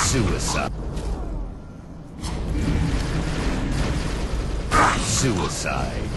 Suicide. Suicide.